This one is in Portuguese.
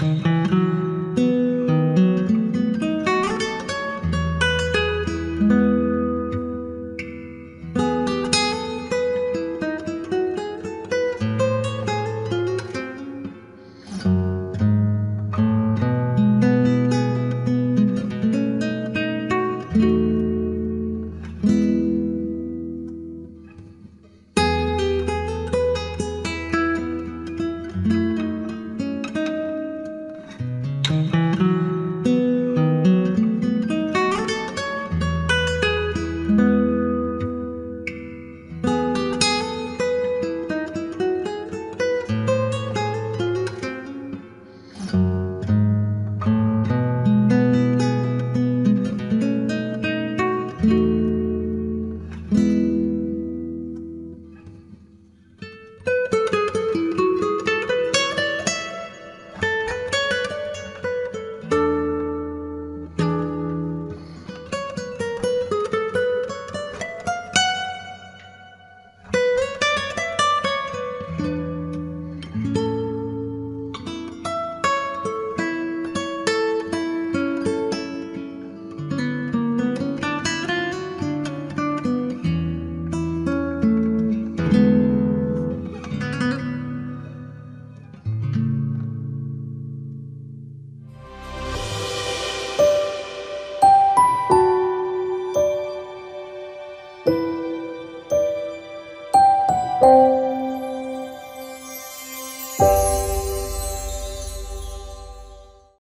Música